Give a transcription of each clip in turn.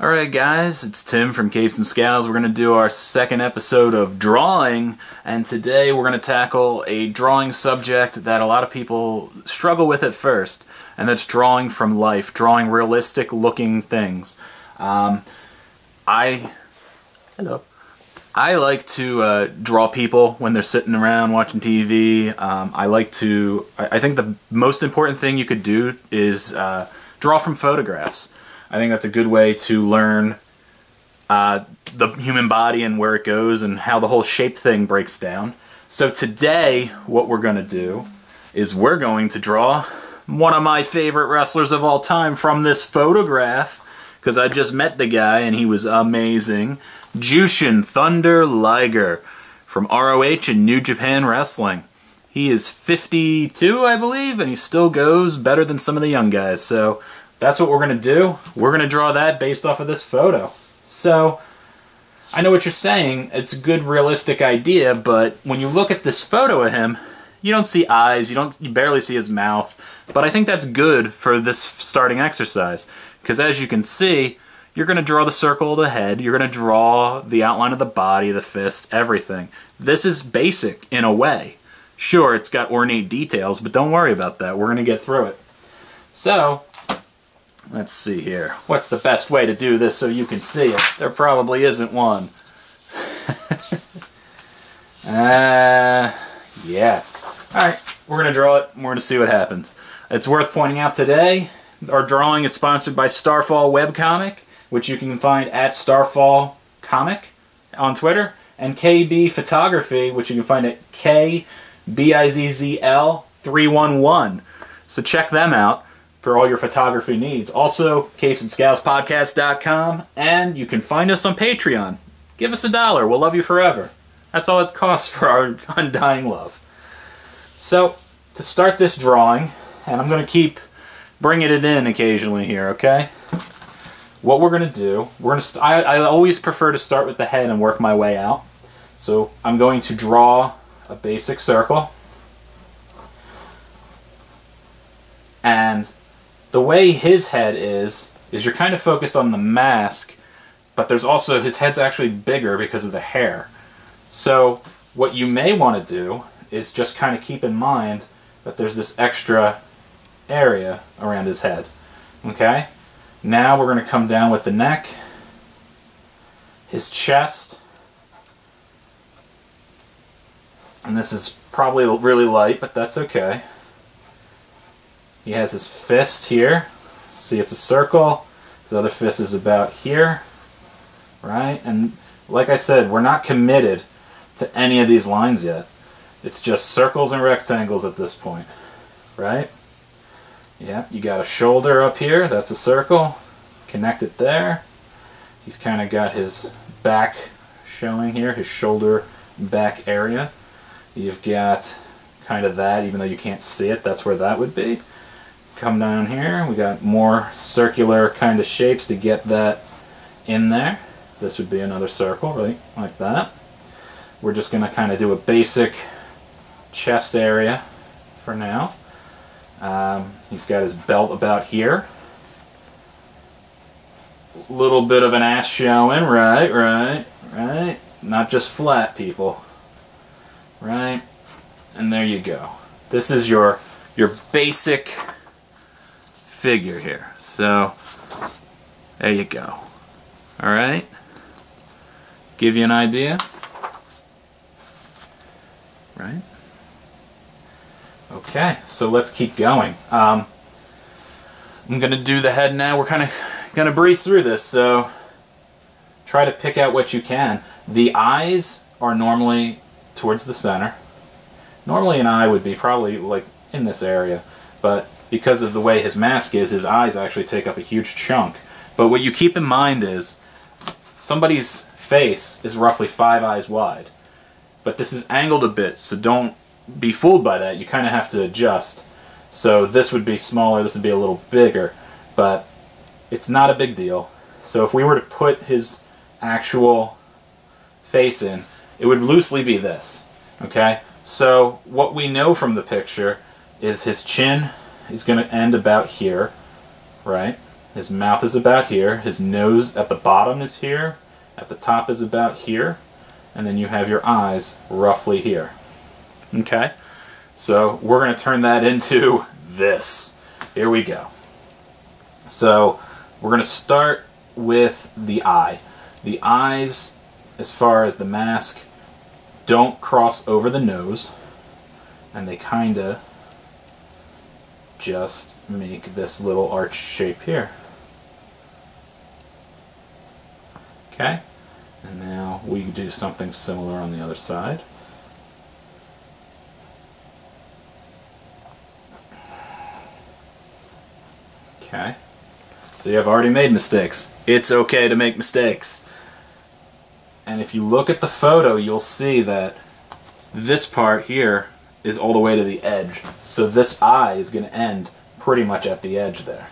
Alright guys, it's Tim from Capes and Scowls. We're going to do our second episode of drawing, and today we're going to tackle a drawing subject that a lot of people struggle with at first, and that's drawing from life, drawing realistic looking things. Um, I, hello, I like to uh, draw people when they're sitting around watching TV. Um, I like to, I, I, think the most important thing you could do is uh, draw from photographs. I think that's a good way to learn uh, the human body and where it goes and how the whole shape thing breaks down. So today, what we're going to do is we're going to draw one of my favorite wrestlers of all time from this photograph because I just met the guy and he was amazing. Jushin Thunder Liger from ROH and New Japan Wrestling. He is 52, I believe, and he still goes better than some of the young guys. So that's what we're going to do. We're going to draw that based off of this photo. So, I know what you're saying. It's a good, realistic idea, but when you look at this photo of him, you don't see eyes, you don't, you barely see his mouth. But I think that's good for this starting exercise, because as you can see, you're going to draw the circle of the head, you're going to draw the outline of the body, the fist, everything. This is basic in a way. Sure, it's got ornate details, but don't worry about that. We're going to get through it. So, Let's see here. What's the best way to do this so you can see it? There probably isn't one. uh, yeah. Alright, we're going to draw it. We're going to see what happens. It's worth pointing out today, our drawing is sponsored by Starfall Webcomic, which you can find at Starfall Comic on Twitter, and KB Photography, which you can find at KBIZZL311. So check them out for all your photography needs. Also, capesandscowlspodcast.com, and you can find us on Patreon. Give us a dollar. We'll love you forever. That's all it costs for our undying love. So, to start this drawing, and I'm going to keep bringing it in occasionally here, okay? What we're going to do, we're going to. I, I always prefer to start with the head and work my way out. So I'm going to draw a basic circle. And the way his head is, is you're kind of focused on the mask, but there's also, his head's actually bigger because of the hair. So what you may want to do is just kind of keep in mind that there's this extra area around his head. Okay? Now we're going to come down with the neck, his chest, and this is probably really light, but that's okay. He has his fist here. See, it's a circle. His other fist is about here, right? And like I said, we're not committed to any of these lines yet. It's just circles and rectangles at this point, right? Yeah, you got a shoulder up here. That's a circle. Connect it there. He's kind of got his back showing here, his shoulder back area. You've got kind of that, even though you can't see it, that's where that would be come down here. We got more circular kind of shapes to get that in there. This would be another circle, right, like that. We're just going to kind of do a basic chest area for now. Um, he's got his belt about here. Little bit of an ass showing, right, right, right. Not just flat, people. Right? And there you go. This is your your basic figure here. So, there you go. Alright? Give you an idea? Right? Okay, so let's keep going. Um, I'm going to do the head now. We're kind of going to breeze through this, so try to pick out what you can. The eyes are normally towards the center. Normally an eye would be probably like in this area, but because of the way his mask is, his eyes actually take up a huge chunk. But what you keep in mind is somebody's face is roughly five eyes wide. But this is angled a bit, so don't be fooled by that. You kind of have to adjust. So this would be smaller, this would be a little bigger, but it's not a big deal. So if we were to put his actual face in, it would loosely be this, okay? So what we know from the picture is his chin is going to end about here, right? His mouth is about here. His nose at the bottom is here. At the top is about here. And then you have your eyes roughly here. Okay? So we're going to turn that into this. Here we go. So we're going to start with the eye. The eyes, as far as the mask, don't cross over the nose. And they kind of just make this little arch shape here. Okay, and now we do something similar on the other side. Okay, see I've already made mistakes. It's okay to make mistakes. And if you look at the photo, you'll see that this part here is all the way to the edge. So this eye is going to end pretty much at the edge there.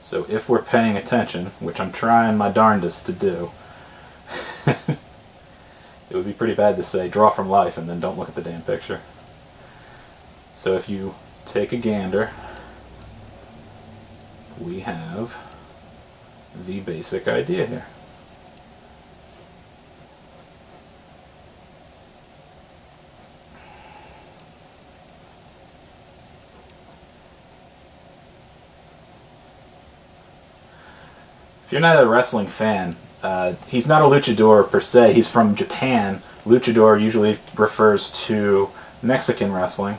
So if we're paying attention, which I'm trying my darndest to do, it would be pretty bad to say draw from life and then don't look at the damn picture. So if you take a gander, we have the basic idea here. If you're not a wrestling fan, uh, he's not a luchador per se. He's from Japan. Luchador usually refers to Mexican wrestling.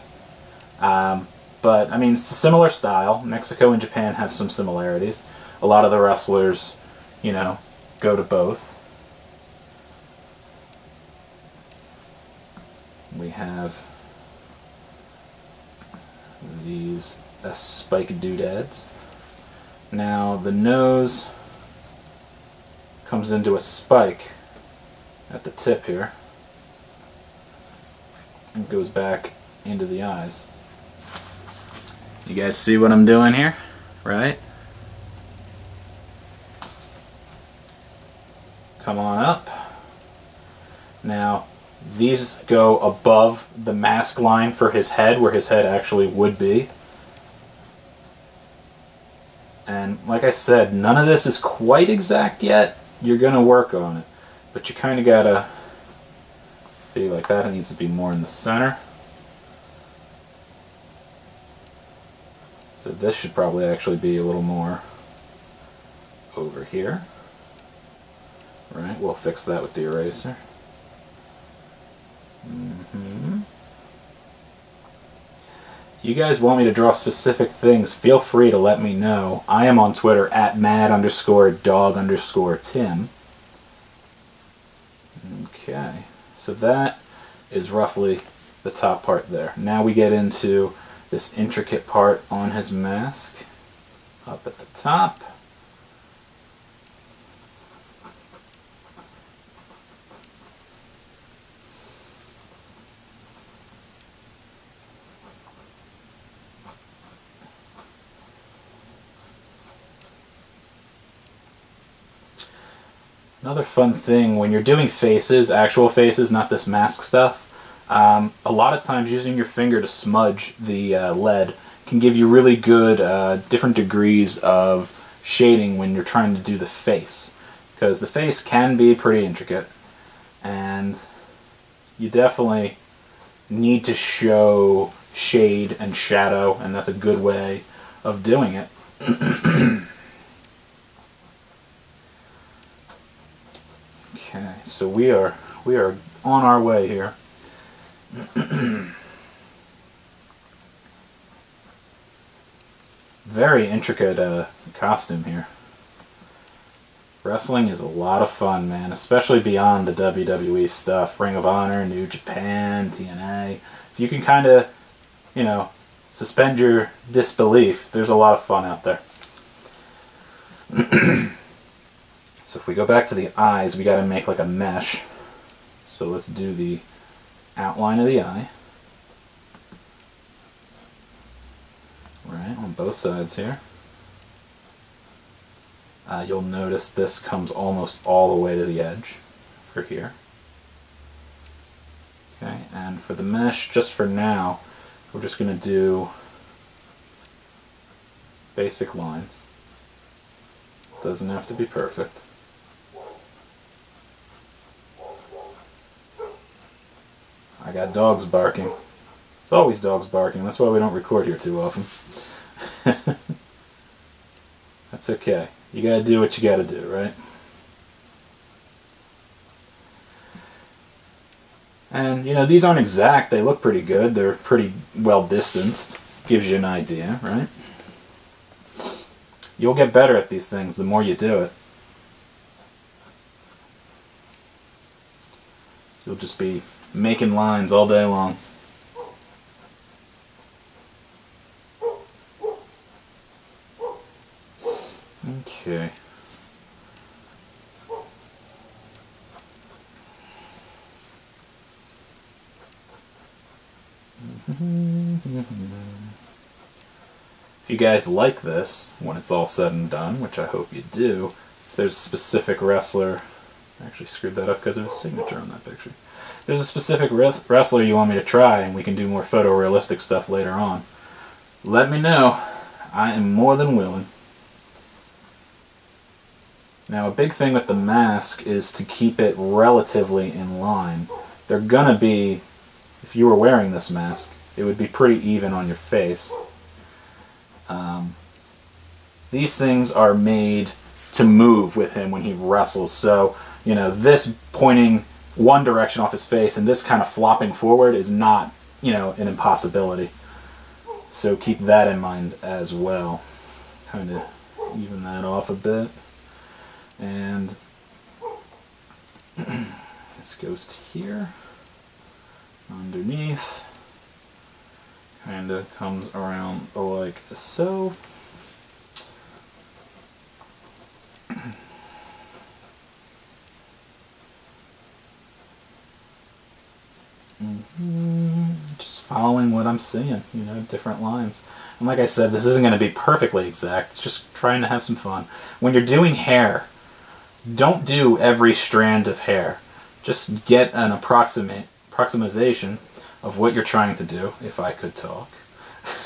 Um, but, I mean, it's a similar style. Mexico and Japan have some similarities. A lot of the wrestlers, you know, go to both. We have these uh, spike doodads. Now, the nose comes into a spike at the tip here and goes back into the eyes. You guys see what I'm doing here? Right? Come on up. Now, these go above the mask line for his head, where his head actually would be. And like I said, none of this is quite exact yet, you're going to work on it. But you kind of got to see like that It needs to be more in the center. So this should probably actually be a little more over here. Right, we'll fix that with the eraser. Mm -hmm. You guys want me to draw specific things, feel free to let me know. I am on Twitter at mad underscore dog underscore Tim. Okay, so that is roughly the top part there. Now we get into this intricate part on his mask up at the top. Another fun thing, when you're doing faces, actual faces, not this mask stuff, um, a lot of times using your finger to smudge the uh, lead can give you really good uh, different degrees of shading when you're trying to do the face. Because the face can be pretty intricate, and you definitely need to show shade and shadow, and that's a good way of doing it. Okay, so we are we are on our way here. Very intricate uh, costume here. Wrestling is a lot of fun, man, especially beyond the WWE stuff. Ring of Honor, New Japan, TNA. If you can kind of, you know, suspend your disbelief, there's a lot of fun out there. So if we go back to the eyes, we got to make like a mesh. So let's do the outline of the eye. Right, on both sides here. Uh, you'll notice this comes almost all the way to the edge for here. Okay, and for the mesh, just for now, we're just going to do basic lines. Doesn't have to be perfect. I got dogs barking. It's always dogs barking. That's why we don't record here too often. That's okay. You gotta do what you gotta do, right? And, you know, these aren't exact. They look pretty good. They're pretty well distanced. Gives you an idea, right? You'll get better at these things the more you do it. You'll just be making lines all day long. Okay. If you guys like this, when it's all said and done, which I hope you do, there's a specific wrestler. Actually screwed that up because of his signature on that picture. There's a specific res- wrestler you want me to try, and we can do more photorealistic stuff later on. Let me know. I am more than willing. Now, a big thing with the mask is to keep it relatively in line. They're gonna be, if you were wearing this mask, it would be pretty even on your face. Um, these things are made to move with him when he wrestles. So, you know, this pointing one direction off his face and this kind of flopping forward is not, you know, an impossibility. So keep that in mind as well. Kind of even that off a bit. And this goes to here, underneath, kind of comes around like so. Mm, just following what I'm seeing, you know, different lines. And like I said, this isn't going to be perfectly exact. It's just trying to have some fun. When you're doing hair, don't do every strand of hair. Just get an approximate approximation of what you're trying to do, if I could talk.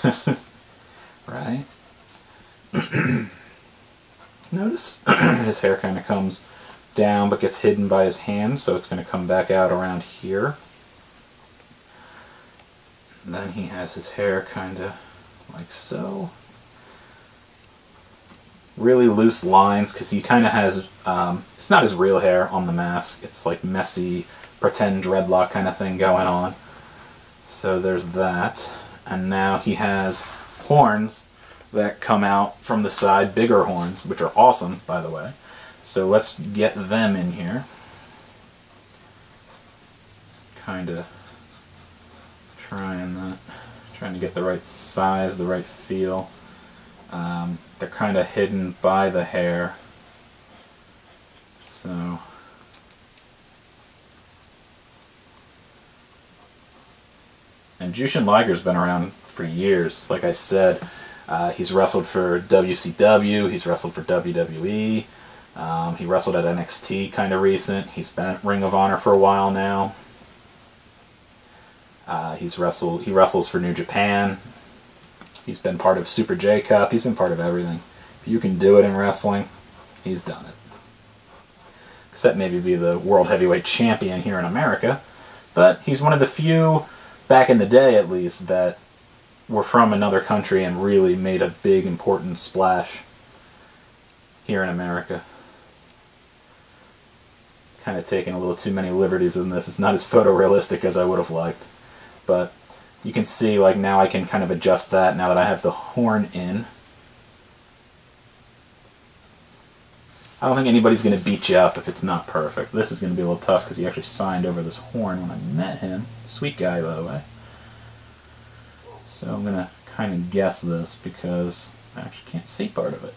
right? Notice his hair kind of comes down but gets hidden by his hand, so it's going to come back out around here. And then he has his hair kind of like so. Really loose lines because he kind of has, um, it's not his real hair on the mask. It's like messy, pretend dreadlock kind of thing going on. So there's that. And now he has horns that come out from the side, bigger horns, which are awesome, by the way. So let's get them in here. Kind of trying that, trying to get the right size, the right feel. Um, they're kind of hidden by the hair. So and Jushin Liger's been around for years. Like I said, uh, he's wrestled for WCW. He's wrestled for WWE. Um, he wrestled at NXT kind of recent. He's been at Ring of Honor for a while now. Uh, he's wrestled. He wrestles for New Japan. He's been part of Super J Cup. He's been part of everything. If you can do it in wrestling, he's done it. Except maybe be the world heavyweight champion here in America. But he's one of the few, back in the day at least, that were from another country and really made a big important splash here in America. Kind of taking a little too many liberties in this. It's not as photorealistic as I would have liked. But you can see like now I can kind of adjust that now that I have the horn in. I don't think anybody's going to beat you up if it's not perfect. This is going to be a little tough because he actually signed over this horn when I met him. Sweet guy, by the way. So I'm going to kind of guess this because I actually can't see part of it.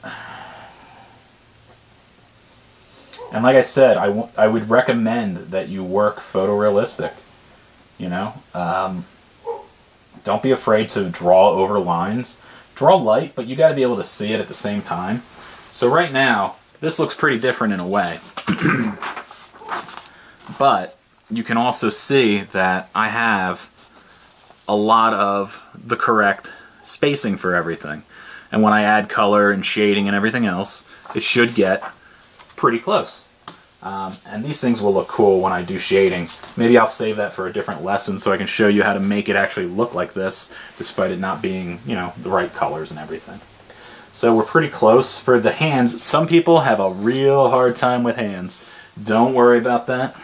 And like I said, I, I would recommend that you work photorealistic. You know, um, don't be afraid to draw over lines. Draw light, but you got to be able to see it at the same time. So right now, this looks pretty different in a way. but you can also see that I have a lot of the correct spacing for everything. And when I add color and shading and everything else, it should get pretty close. Um, and these things will look cool when I do shading. Maybe I'll save that for a different lesson so I can show you how to make it actually look like this, despite it not being, you know, the right colors and everything. So we're pretty close for the hands. Some people have a real hard time with hands. Don't worry about that.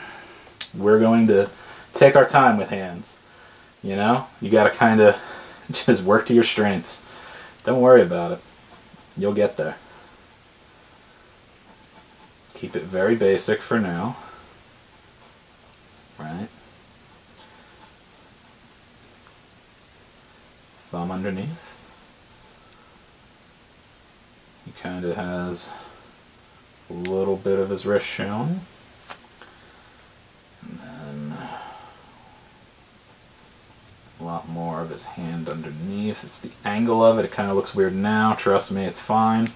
We're going to take our time with hands. You know, you got to kind of just work to your strengths. Don't worry about it. You'll get there. Keep it very basic for now. Right? Thumb underneath. He kind of has a little bit of his wrist shown. And then a lot more of his hand underneath. It's the angle of it. It kind of looks weird now. Trust me, it's fine.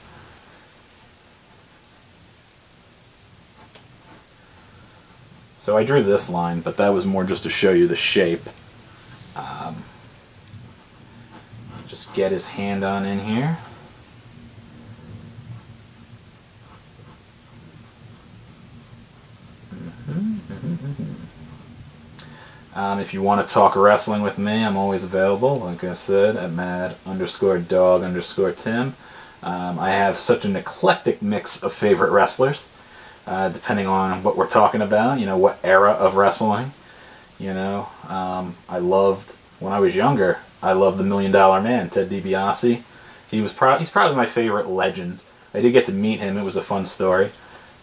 So I drew this line, but that was more just to show you the shape. Um, just get his hand on in here. Um, if you want to talk wrestling with me, I'm always available, like I said, at mad underscore dog underscore Tim. Um, I have such an eclectic mix of favorite wrestlers uh, depending on what we're talking about, you know, what era of wrestling. You know, um, I loved, when I was younger, I loved the Million Dollar Man, Ted DiBiase. He was pro- he's probably my favorite legend. I did get to meet him. It was a fun story.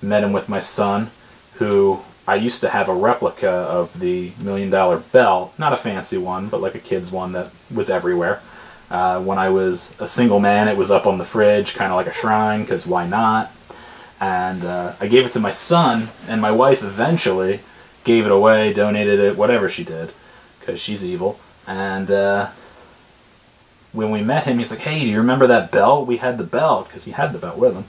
Met him with my son, who I used to have a replica of the Million Dollar Bell. Not a fancy one, but like a kid's one that was everywhere. Uh, when I was a single man, it was up on the fridge, kind of like a shrine, because why not? And uh, I gave it to my son, and my wife eventually gave it away, donated it, whatever she did, because she's evil. And uh, when we met him, he's like, "Hey, do you remember that belt? We had the belt because he had the belt with him."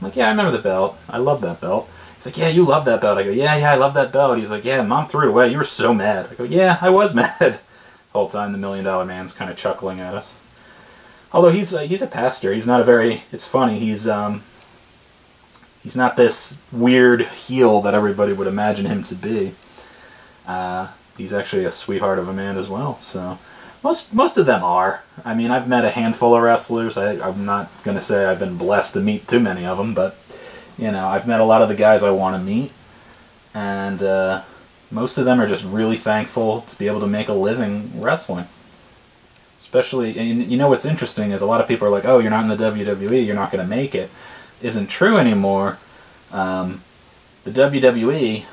I'm like, "Yeah, I remember the belt. I love that belt." He's like, "Yeah, you love that belt." I go, "Yeah, yeah, I love that belt." He's like, "Yeah, mom threw it away. You were so mad." I go, "Yeah, I was mad." the whole time, the Million Dollar Man's kind of chuckling at us. Although he's uh, he's a pastor, he's not a very. It's funny. He's um, he's not this weird heel that everybody would imagine him to be. Uh, he's actually a sweetheart of a man as well. So most most of them are. I mean, I've met a handful of wrestlers. I, I'm not gonna say I've been blessed to meet too many of them, but you know, I've met a lot of the guys I want to meet, and uh, most of them are just really thankful to be able to make a living wrestling. Especially, and you know what's interesting is a lot of people are like, "Oh, you're not in the WWE, you're not going to make it." Isn't true anymore, um, the WWE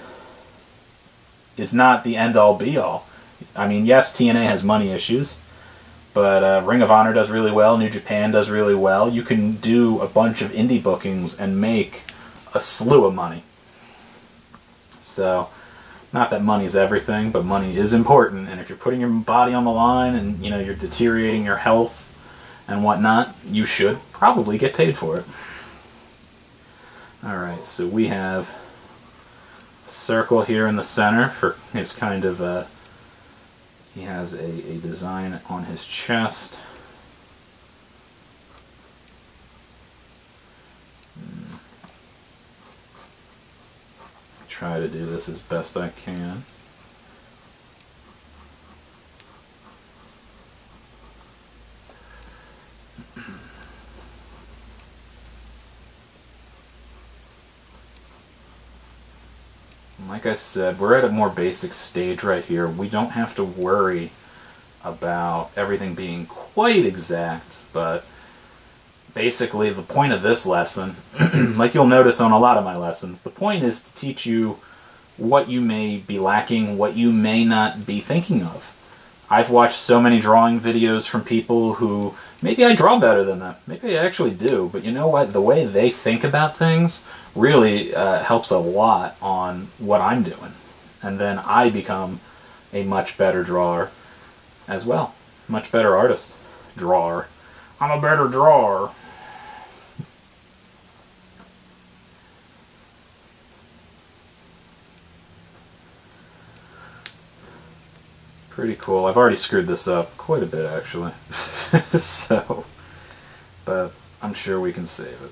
is not the end all be all. I mean, yes, TNA has money issues, but uh, Ring of Honor does really well, New Japan does really well. You can do a bunch of indie bookings and make a slew of money. So, not that money is everything, but money is important. And if you're putting your body on the line and you know you're deteriorating your health and whatnot, you should probably get paid for it. Alright, so we have a circle here in the center for his kind of, uh, he has a, a design on his chest. Hmm. Try to do this as best I can. Like I said, we're at a more basic stage right here. We don't have to worry about everything being quite exact, but basically the point of this lesson, like you'll notice on a lot of my lessons, the point is to teach you what you may be lacking, what you may not be thinking of. I've watched so many drawing videos from people who maybe I draw better than them. Maybe I actually do, but you know what? The way they think about things really uh, helps a lot on what I'm doing. And then I become a much better drawer as well. Much better artist. Drawer. I'm a better drawer. Pretty cool. I've already screwed this up quite a bit, actually. so, but I'm sure we can save it.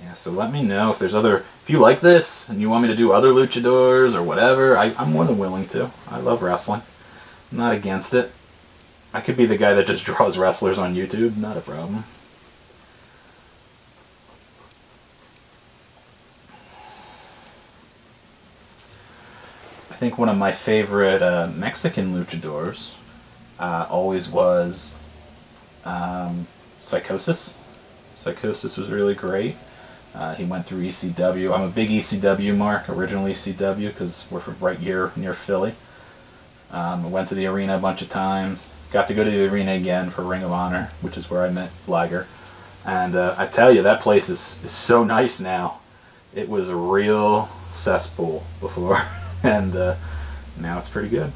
yeah, so let me know if there's other, if you like this and you want me to do other luchadors or whatever, I, I'm more than willing to. I love wrestling. I'm not against it. I could be the guy that just draws wrestlers on YouTube, not a problem. I think one of my favorite uh, Mexican luchadors uh, always was um, Psychosis. Psicosis was really great. Uh, he went through ECW. I'm a big ECW mark, original ECW, because we're from right here near Philly. Um, went to the arena a bunch of times. Got to go to the arena again for Ring of Honor, which is where I met Liger. And uh, I tell you, that place is, is so nice now. It was a real cesspool before, and uh, now it's pretty good.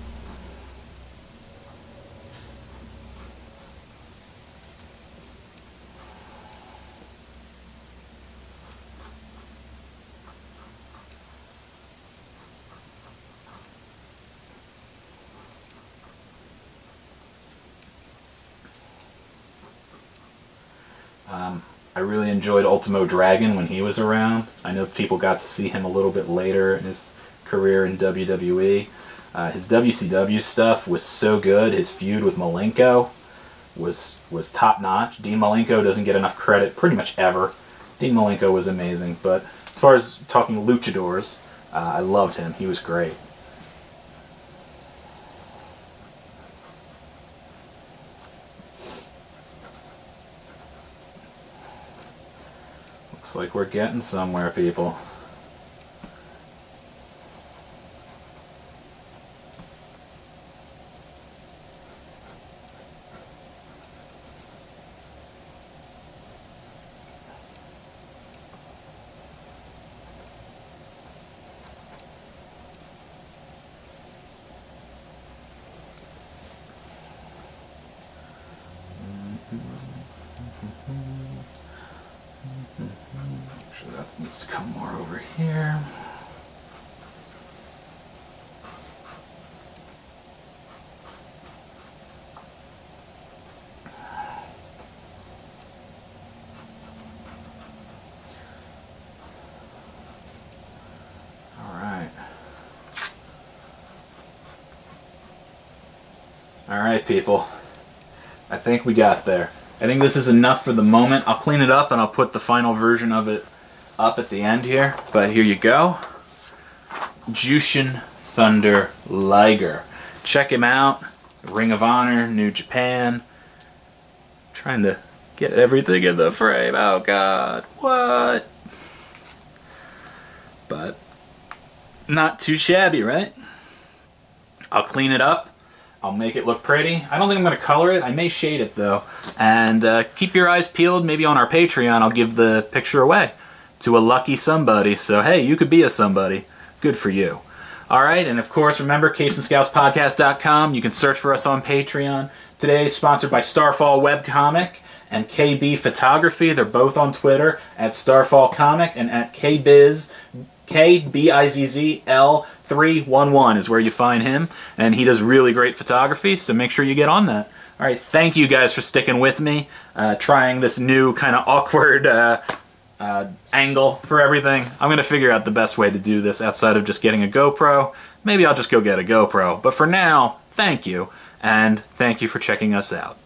Um, I really enjoyed Ultimo Dragon when he was around. I know people got to see him a little bit later in his career in WWE. Uh, his WCW stuff was so good. His feud with Malenko was was top notch. Dean Malenko doesn't get enough credit pretty much ever. Dean Malenko was amazing, but as far as talking luchadors, uh, I loved him. He was great. Looks like we're getting somewhere, people. Sure that needs to come more over here. All right. All right, people. I think we got there. I think this is enough for the moment. I'll clean it up and I'll put the final version of it up at the end here. But here you go. Jushin Thunder Liger. Check him out. Ring of Honor, New Japan. Trying to get everything in the frame. Oh god. What? But not too shabby, right? I'll clean it up. I'll make it look pretty. I don't think I'm going to color it. I may shade it though. And uh, keep your eyes peeled. Maybe on our Patreon I'll give the picture away to a lucky somebody. So hey, you could be a somebody. Good for you. All right, and of course, remember capesandscowlspodcast.com. You can search for us on Patreon. Today is sponsored by Starfall Webcomic and KB Photography. They're both on Twitter at Starfall Comic and at KBizz, K-B-I-Z-Z-L 311 is where you find him. And he does really great photography, so make sure you get on that. All right, thank you guys for sticking with me, uh, trying this new kind of awkward uh, uh, angle for everything. I'm going to figure out the best way to do this outside of just getting a GoPro. Maybe I'll just go get a GoPro. But for now, thank you, and thank you for checking us out.